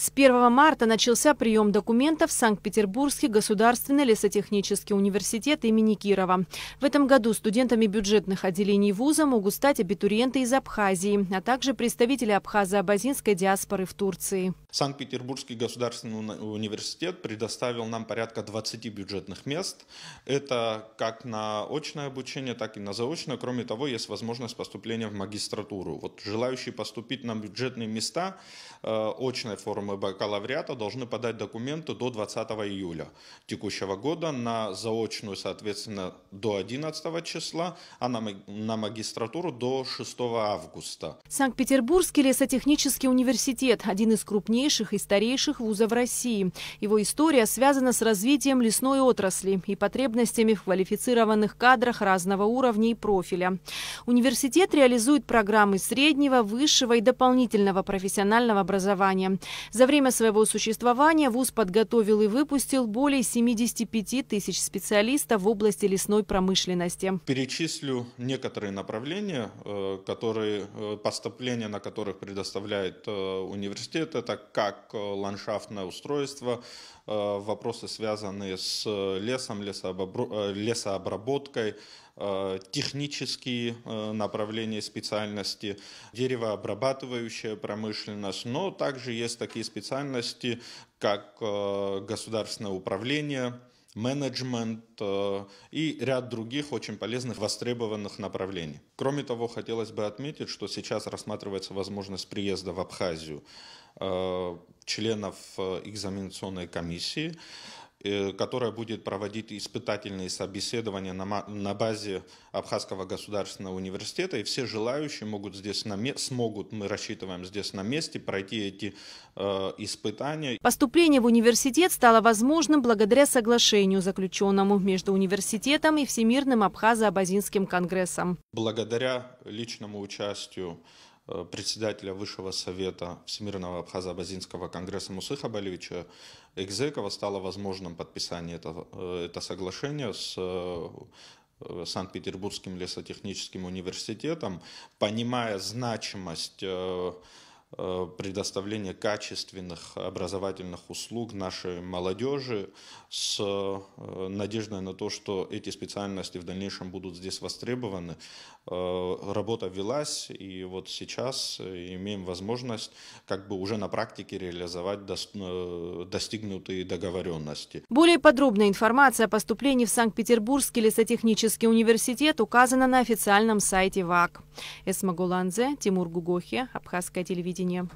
С 1 марта начался прием документов в Санкт-Петербургский государственный лесотехнический университет имени Кирова. В этом году студентами бюджетных отделений вуза могут стать абитуриенты из Абхазии, а также представители абхазо-абазинской диаспоры в Турции. Санкт-Петербургский государственный университет предоставил нам порядка 20 бюджетных мест. Это как на очное обучение, так и на заочное. Кроме того, есть возможность поступления в магистратуру. Вот желающие поступить на бюджетные места э, очной формы бакалавриата должны подать документы до 20 июля текущего года, на заочную, соответственно, до 11 числа, а на магистратуру до 6 августа. Санкт-Петербургский лесотехнический университет – один из крупнейших и старейших вузов России. Его история связана с развитием лесной отрасли и потребностями в квалифицированных кадрах разного уровня и профиля. Университет реализует программы среднего, высшего и дополнительного профессионального образования. За время своего существования ВУЗ подготовил и выпустил более 75 тысяч специалистов в области лесной промышленности. Перечислю некоторые направления, э, которые, э, поступления на которых предоставляет э, университет. Это как ландшафтное устройство, вопросы, связанные с лесом, лесообработкой, технические направления специальности, деревообрабатывающая промышленность, но также есть такие специальности, как государственное управление, менеджмент э, и ряд других очень полезных, востребованных направлений. Кроме того, хотелось бы отметить, что сейчас рассматривается возможность приезда в Абхазию э, членов э, экзаменационной комиссии. Э, которая будет проводить испытательные собеседования на, на базе Абхазского государственного университета. И все желающие могут здесь на, смогут, мы рассчитываем здесь на месте, пройти эти э, испытания. Поступление в университет стало возможным благодаря соглашению, заключенному между университетом и Всемирным Абхазо-Абазинским конгрессом. Благодаря личному участию председателя Высшего совета Всемирного Абхазо-Абазинского конгресса Мусыха Балевича Экзекова стало возможным подписание этого, э, это соглашение с э, Санкт-Петербургским лесотехническим университетом, понимая значимость Э, предоставления качественных образовательных услуг нашей молодежи с э, надеждой на то, что эти специальности в дальнейшем будут здесь востребованы. Э, работа велась, и вот сейчас имеем возможность как бы уже на практике реализовать достигнутые договоренности. Более подробная информация о поступлении в Санкт-Петербургский лесотехнический университет указана на официальном сайте ВАК. Эсма Гуланзе, Тимур Гугохи, Абхазское телевидение.